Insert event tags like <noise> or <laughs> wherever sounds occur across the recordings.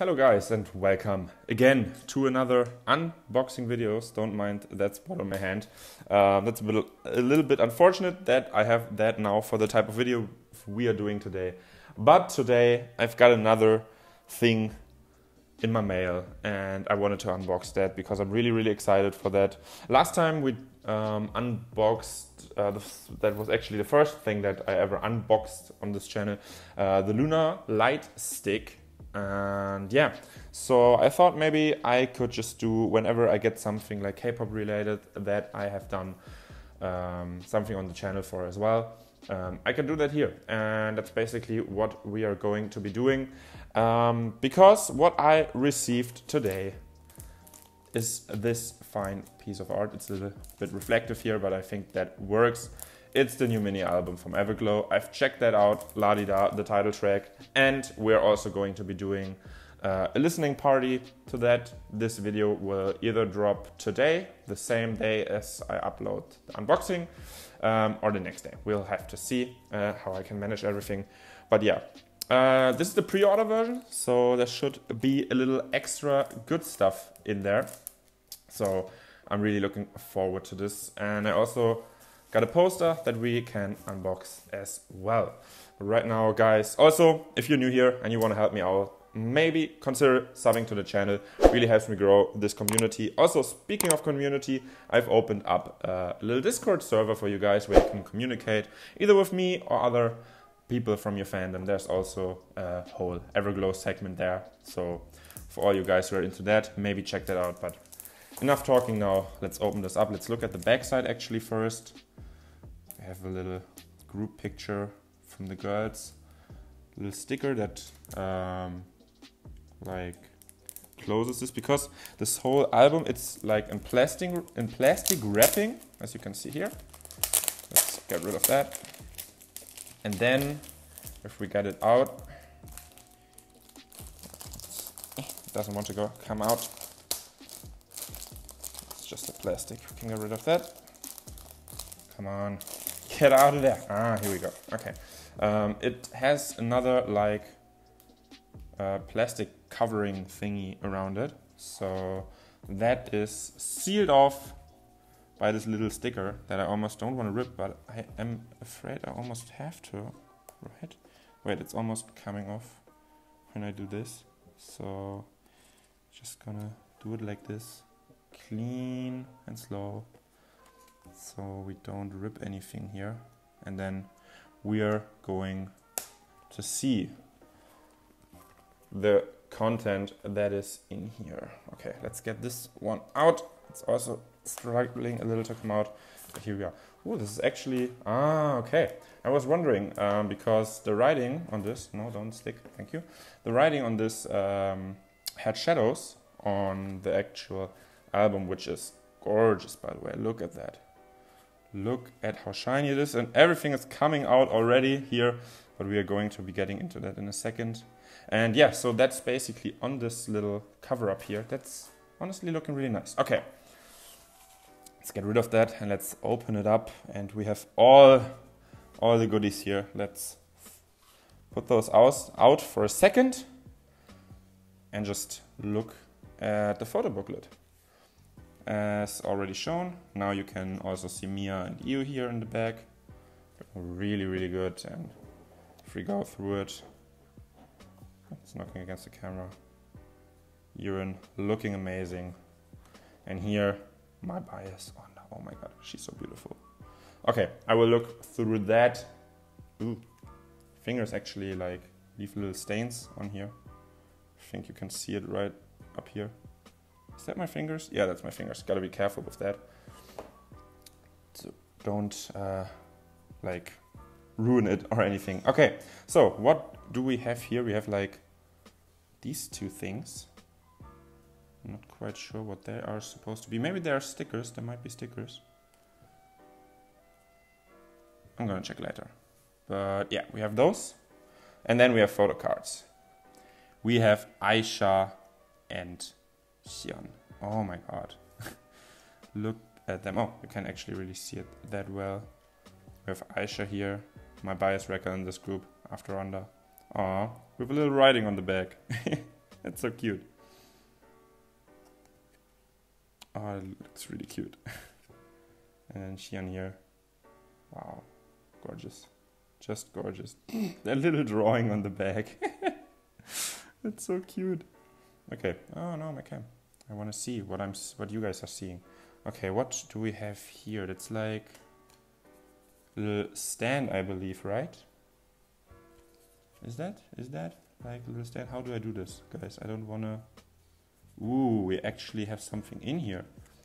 Hello guys and welcome again to another unboxing videos. Don't mind that spot on my hand. Uh, that's a little, a little bit unfortunate that I have that now for the type of video we are doing today. But today I've got another thing in my mail and I wanted to unbox that because I'm really really excited for that. Last time we um, unboxed, uh, the, that was actually the first thing that I ever unboxed on this channel, uh, the LOONA Light Stick and yeah so i thought maybe i could just do whenever i get something like k-pop related that i have done um, something on the channel for as well um, i can do that here. And that's basically what we are going to be doing. Um, because what i received today is this fine piece of art. It's a little bit reflective here but i think that works it's the new mini album from Everglow. I've checked that out, La Di Da, the title track, and we're also going to be doing uh, a listening party to that. This video will either drop today, the same day as I upload the unboxing, um, or the next day. We'll have to see uh, how I can manage everything. But yeah, uh, this is the pre-order version, so there should be a little extra good stuff in there. So I'm really looking forward to this. And I also got a poster that we can unbox as well. But right now, guys, also, if you're new here and you want to help me out, maybe consider subbing to the channel. Really helps me grow this community. Also, speaking of community, I've opened up a little Discord server for you guys where you can communicate either with me or other people from your fandom. There's also a whole Everglow segment there. So for all you guys who are into that, maybe check that out. But enough talking now. Let's open this up. Let's look at the backside actually first have a little group picture from the girls, little sticker that um, like closes this because this whole album it's like in plastic in plastic wrapping as you can see here. Let's get rid of that. And then if we get it out, it doesn't want to go come out. It's just a plastic. We can get rid of that. Come on. Get out of there. Ah, here we go. Okay. Um, it has another like uh, plastic covering thingy around it. So that is sealed off by this little sticker that I almost don't want to rip, but I am afraid I almost have to, right? Wait, it's almost coming off when I do this. So just gonna do it like this, clean and slow so we don't rip anything here and then we are going to see the content that is in here. Okay, let's get this one out. It's also struggling a little to come out, but here we are. Oh, this is actually, ah, okay. I was wondering, um, because the writing on this, no, don't stick, thank you. The writing on this um, had shadows on the actual album, which is gorgeous, by the way. Look at that. Look at how shiny it is and everything is coming out already here, but we are going to be getting into that in a second. And yeah, so that's basically on this little cover up here. That's honestly looking really nice. Okay, let's get rid of that and let's open it up. And we have all, all the goodies here. Let's put those out, out for a second and just look at the photo booklet as already shown. Now you can also see Mia and EU here in the back. Really, really good. And if we go through it, it's knocking against the camera. Yiren looking amazing. And here, my bias. Oh, no. oh my god, she's so beautiful. Okay, I will look through that. Ooh, fingers actually like leave little stains on here. I think you can see it right up here. Is that my fingers? Yeah, that's my fingers. Gotta be careful with that. So don't uh, like ruin it or anything. Okay, so what do we have here? We have like these two things. I'm not quite sure what they are supposed to be. Maybe they are stickers. There might be stickers. I'm gonna check later. But yeah, we have those. And then we have photo cards. We have Aisha and Sihyeon. Oh my god. <laughs> Look at them. Oh, you can actually really see it that well. We have Aisha here, my bias wrecker in this group, after Onda. Aw, with a little writing on the back. <laughs> That's so cute. Oh, it looks really cute. <laughs> and then on here. Wow, gorgeous. Just gorgeous. <clears throat> a little drawing on the back. That's so cute. Okay. Oh no, my cam. I want to see what I'm, what you guys are seeing. Okay, what do we have here? That's like the stand, I believe, right? Is that? Is that like little stand? How do I do this, guys? I don't wanna. Ooh, we actually have something in here.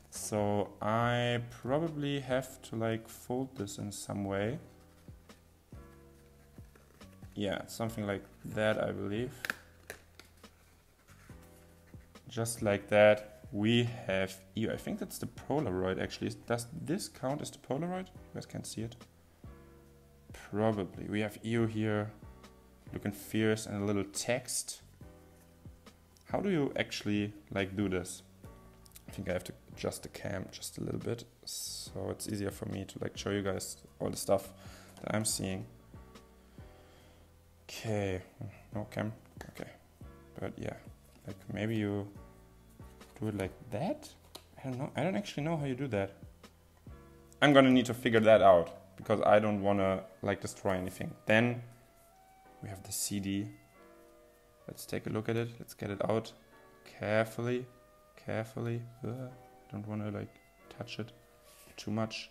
So I probably have to like fold this in some way. Yeah, something like that, I believe. Just like that, we have here. I think that's the Polaroid actually. Does this count as the Polaroid? You guys can't see it. Probably. We have EU here, looking fierce and a little text. How do you actually like do this? I think I have to adjust the cam just a little bit so it's easier for me to like show you guys all the stuff that I'm seeing. Okay, no cam, okay. But yeah, like maybe you do it like that? I don't know, I don't actually know how you do that. I'm gonna need to figure that out because I don't wanna like destroy anything. Then we have the CD. Let's take a look at it, let's get it out carefully, carefully. Uh, don't wanna like touch it too much.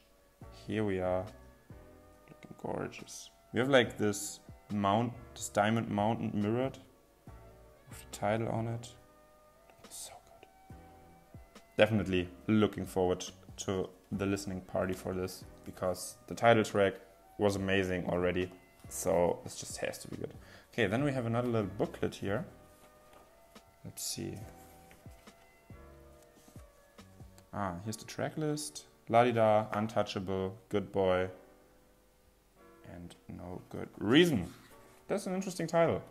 Here we are, looking gorgeous. We have like this mount, this diamond mountain mirrored with the title on it. Definitely looking forward to the listening party for this because the title track was amazing already. So this just has to be good. Okay, then we have another little booklet here. Let's see. Ah, here's the track list. La-di-da, Untouchable, Good Boy, and No Good Reason. That's an interesting title.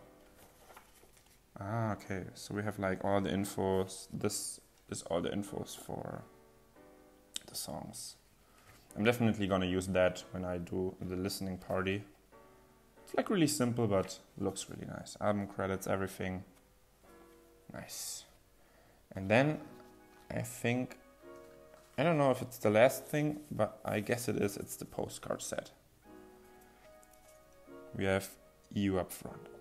Ah, okay. So we have like all the infos. This is all the infos for the songs. I'm definitely gonna use that when I do the listening party. It's like really simple, but looks really nice. Album credits, everything. Nice. And then I think I don't know if it's the last thing, but I guess it is. It's the postcard set. We have EU up front.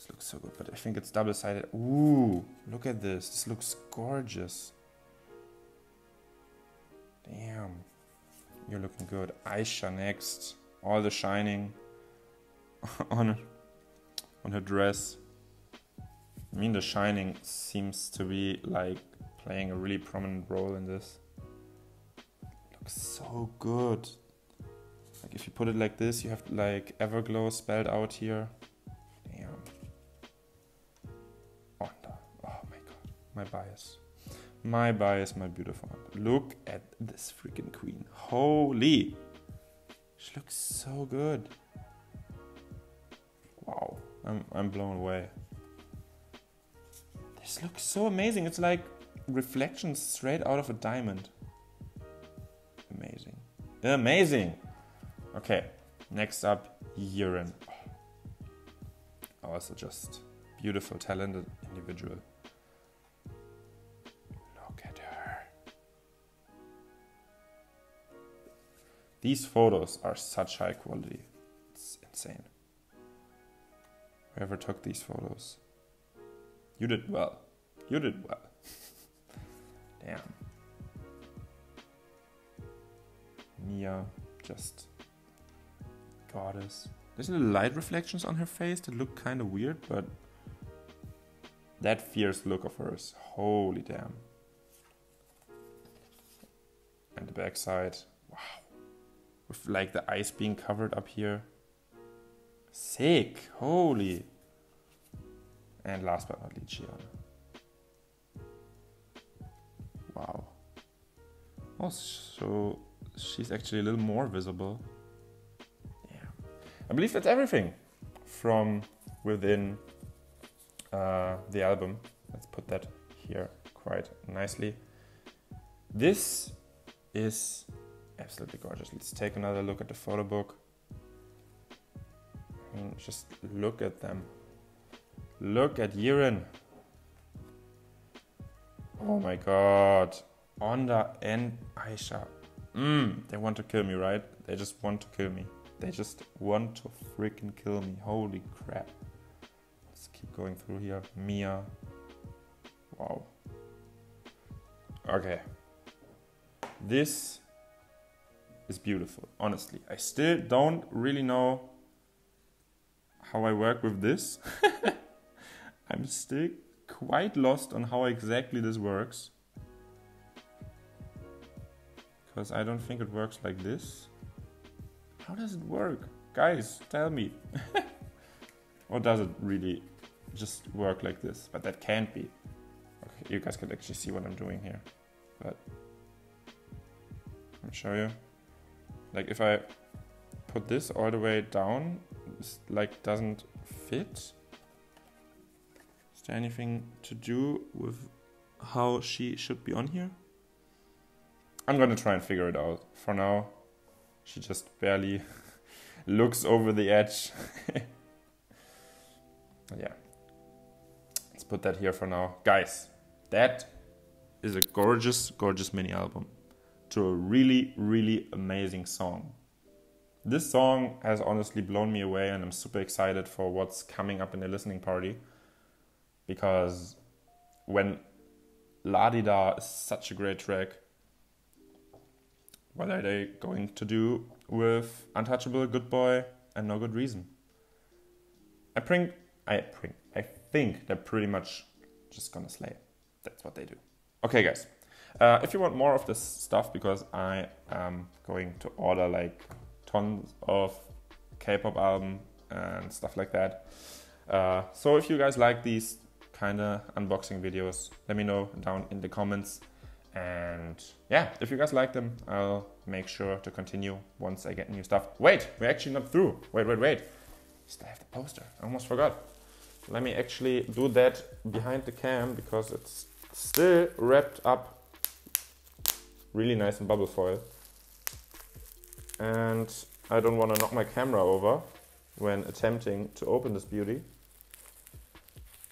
This looks so good. But I think it's double sided. Ooh, look at this. This looks gorgeous. Damn, you're looking good. Aisha next. All the shining <laughs> on on her dress. I mean, the shining seems to be like playing a really prominent role in this. Looks so good. Like if you put it like this, you have like Everglow spelled out here. My bias, my beautiful. Look at this freaking queen. Holy. She looks so good. Wow. I'm, I'm blown away. This looks so amazing. It's like reflections straight out of a diamond. Amazing. Amazing. Okay, next up, Yiren. Oh, also just beautiful, talented individual. These photos are such high quality. It's insane. Whoever took these photos, you did well. You did well. <laughs> Damn. Mia, just goddess. There's little light reflections on her face that look kind of weird, but that fierce look of hers, holy damn. And the backside, wow. With like the ice being covered up here. Sick, holy. And last but not least, Gianna. Wow. Also, she's actually a little more visible Yeah. I believe that's everything from within uh, the album. Let's put that here quite nicely. This is absolutely gorgeous. Let's take another look at the photo book. And just look at them. Look at Yiren. Oh my god. Onda and Aisha. Mmm, they want to kill me, right? They just want to kill me. They just want to freaking kill me. Holy crap. Let's keep going through here. Mia. Wow. Okay. This is beautiful, honestly. I still don't really know how I work with this. <laughs> I'm still quite lost on how exactly this works. Because I don't think it works like this. How does it work? Guys, tell me. <laughs> or does it really just work like this? But that can't be. Okay, you guys can actually see what I'm doing here. But let me show you. Like if I put this all the way down, like doesn't fit. Is there anything to do with how she should be on here? I'm gonna try and figure it out. For now, she just barely <laughs> looks over the edge. <laughs> yeah. Let's put that here for now. Guys, that is a gorgeous, gorgeous mini album to a really, really amazing song. This song has honestly blown me away, and I'm super excited for what's coming up in the listening party because when La Di Da is such a great track, what are they going to do with Untouchable, Good Boy, and No Good Reason? I think, I think, I think they're pretty much just gonna slay. That's what they do. Okay, guys. Uh, if you want more of this stuff, because I am going to order like tons of K-pop album and stuff like that. Uh, so if you guys like these kind of unboxing videos, let me know down in the comments. And yeah, if you guys like them, I'll make sure to continue once I get new stuff. Wait, we're actually not through. Wait, wait, wait. Still have the poster. I almost forgot. Let me actually do that behind the cam because it's still wrapped up really nice in bubble foil. And I don't want to knock my camera over when attempting to open this beauty.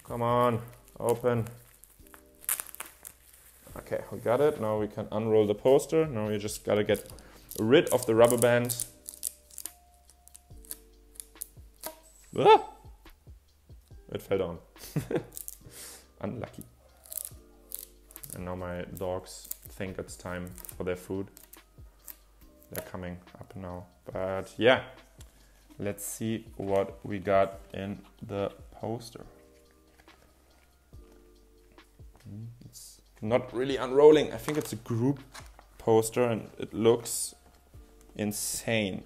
Come on, open. Okay, we got it. Now we can unroll the poster. Now we just gotta get rid of the rubber band. Ah! It fell down. <laughs> Unlucky. And now my dogs think it's time for their food. They're coming up now. But yeah, let's see what we got in the poster. Hmm, it's not really unrolling. I think it's a group poster and it looks insane.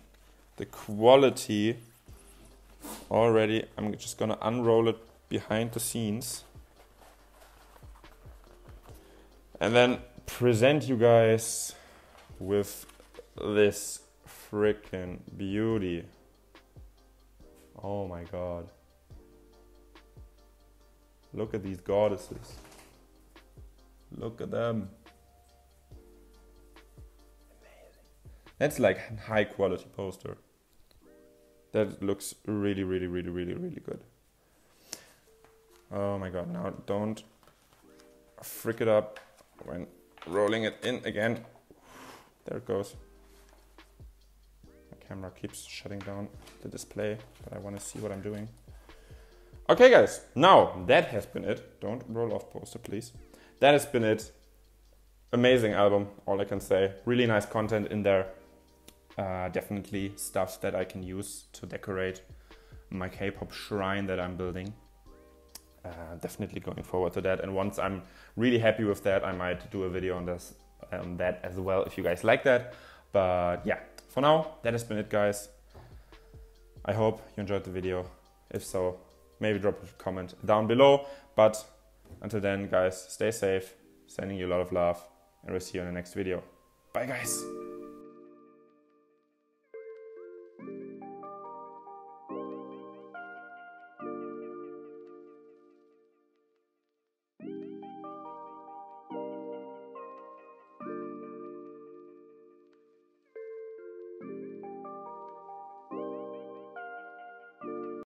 The quality already, I'm just gonna unroll it behind the scenes and then present you guys with this freaking beauty. Oh my god. Look at these goddesses. Look at them. Amazing. That's like high quality poster. That looks really, really, really, really, really good. Oh my god, now don't frick it up when rolling it in again. There it goes. My camera keeps shutting down the display, but I want to see what I'm doing. Okay, guys, now that has been it. Don't roll off poster, please. That has been it. Amazing album, all I can say. Really nice content in there. Uh, definitely stuff that I can use to decorate my K-pop shrine that I'm building. Uh, definitely going forward to that. And once I'm really happy with that, I might do a video on this on that as well if you guys like that. But yeah, for now, that has been it, guys. I hope you enjoyed the video. If so, maybe drop a comment down below. But until then, guys, stay safe. Sending you a lot of love, and we'll see you in the next video. Bye, guys.